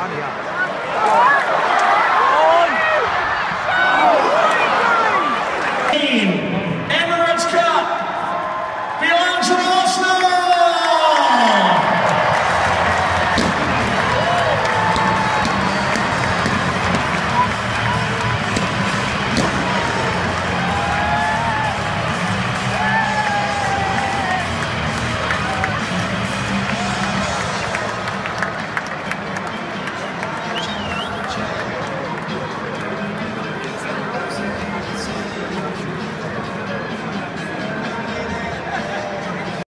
哪里啊？